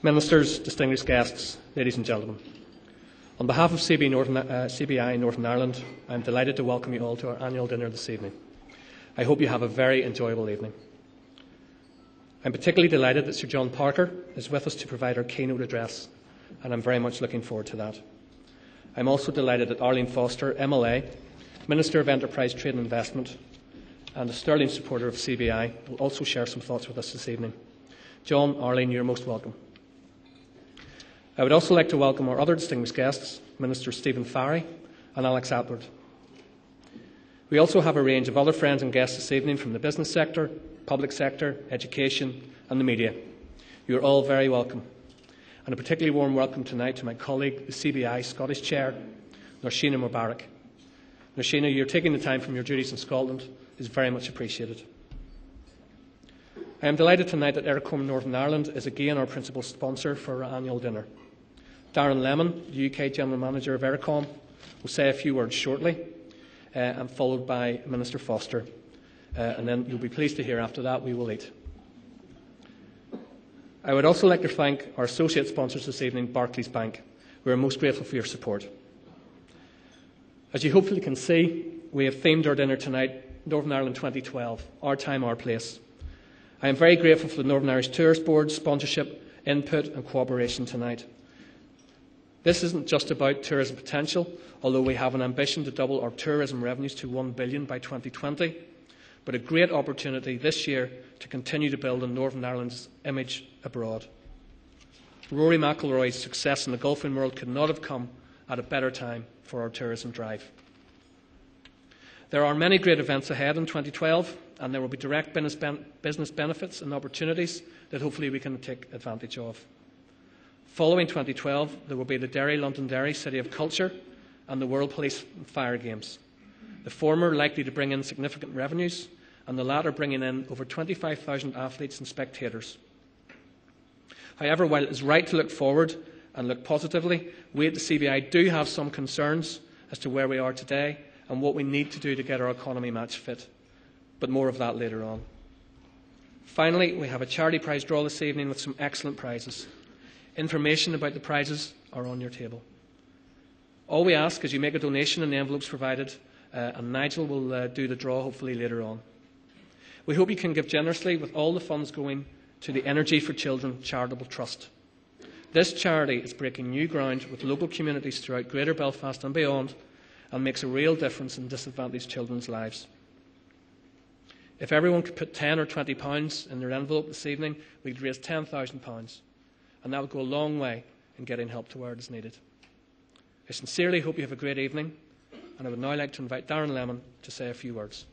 Ministers, distinguished guests, ladies and gentlemen. On behalf of CB Northern, uh, CBI Northern Ireland, I am delighted to welcome you all to our annual dinner this evening. I hope you have a very enjoyable evening. I'm particularly delighted that Sir John Parker is with us to provide our keynote address, and I'm very much looking forward to that. I'm also delighted that Arlene Foster, MLA, Minister of Enterprise, Trade and Investment, and a sterling supporter of CBI, will also share some thoughts with us this evening. John, Arlene, you're most welcome. I would also like to welcome our other distinguished guests, Minister Stephen Farry and Alex Attwood. We also have a range of other friends and guests this evening from the business sector, public sector, education, and the media. You are all very welcome. And a particularly warm welcome tonight to my colleague, the CBI Scottish Chair, Nosheena Mobarik. Nosheena, you're taking the time from your duties in Scotland is very much appreciated. I am delighted tonight that Eircom Northern Ireland is again our principal sponsor for our annual dinner. Darren Lemon, the UK General Manager of Eircom, will say a few words shortly, uh, and followed by Minister Foster. Uh, and then you'll be pleased to hear after that we will eat. I would also like to thank our associate sponsors this evening, Barclays Bank. We are most grateful for your support. As you hopefully can see, we have themed our dinner tonight Northern Ireland 2012, Our Time, Our Place. I am very grateful for the Northern Irish Tourist Board's sponsorship, input, and cooperation tonight. This isn't just about tourism potential, although we have an ambition to double our tourism revenues to 1 billion by 2020, but a great opportunity this year to continue to build on Northern Ireland's image abroad. Rory McIlroy's success in the golfing world could not have come at a better time for our tourism drive. There are many great events ahead in 2012, and there will be direct business benefits and opportunities that hopefully we can take advantage of. Following 2012, there will be the Derry Londonderry City of Culture and the World Police Fire Games. The former likely to bring in significant revenues, and the latter bringing in over 25,000 athletes and spectators. However, while it is right to look forward and look positively, we at the CBI do have some concerns as to where we are today and what we need to do to get our economy match fit. But more of that later on. Finally, we have a charity prize draw this evening with some excellent prizes. Information about the prizes are on your table. All we ask is you make a donation in the envelopes provided, uh, and Nigel will uh, do the draw hopefully later on. We hope you can give generously with all the funds going to the Energy for Children Charitable Trust. This charity is breaking new ground with local communities throughout Greater Belfast and beyond and makes a real difference in disadvantaged children's lives. If everyone could put 10 or 20 pounds in their envelope this evening, we could raise 10,000 pounds and that would go a long way in getting help to where it is needed. I sincerely hope you have a great evening, and I would now like to invite Darren Lemon to say a few words.